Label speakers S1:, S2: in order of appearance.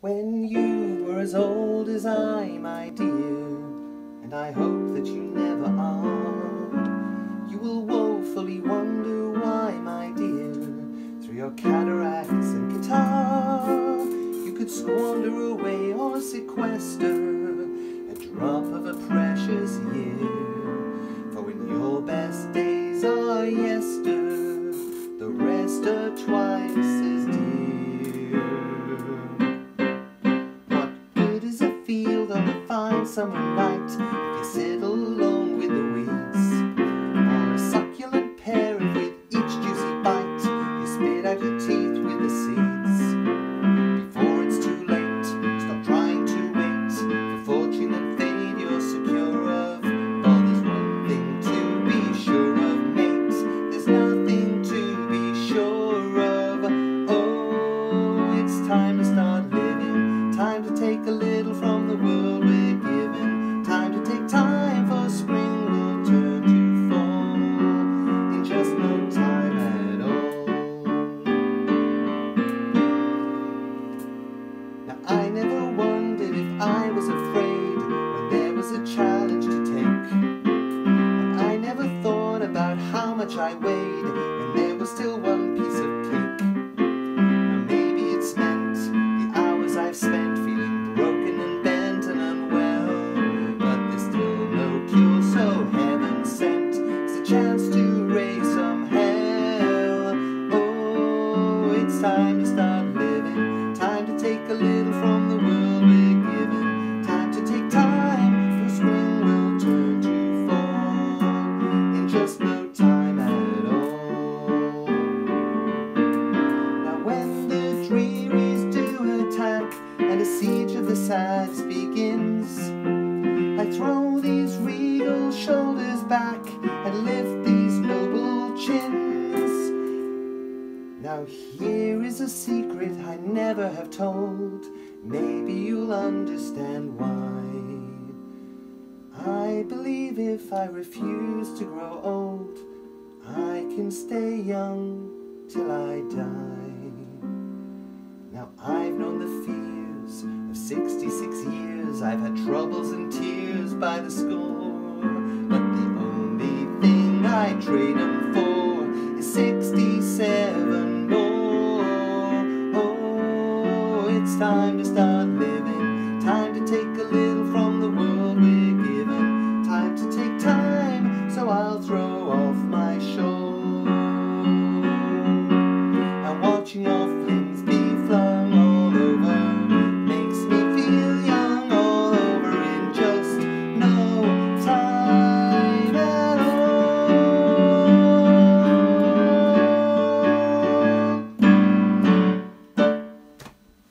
S1: When you were as old as I, my dear, and I hope that you never are, you will woefully wonder why, my dear, through your cataracts and catarrh, you could squander away or sequester a drop of a precious summer night if you sit alone with the weeds? Or a succulent if with each juicy bite you spit out your teeth with the seeds? Before it's too late, stop trying to wait for fortune and fame you're secure of. For there's one thing to be sure of, mate. There's nothing to be sure of. Oh, it's time to start living. Time to take a little from the world take time for spring will turn to fall in just no time at all. Now I never wondered if I was afraid when there was a challenge to take. And I never thought about how much I weighed when there was still one time to start living. Time to take a little from the world we're given. Time to take time, for spring will turn to fall in just no time at all. Now when the drearies do attack and a siege of the sides begins, I throw these regal shoulders back and lift these noble chins. Now here a secret I never have told. Maybe you'll understand why. I believe if I refuse to grow old, I can stay young till I die. Now I've known the fears of 66 years, I've had troubles and tears by the score, but the only thing I trade 'em for it's time to start living, time to take a little from the world we're given,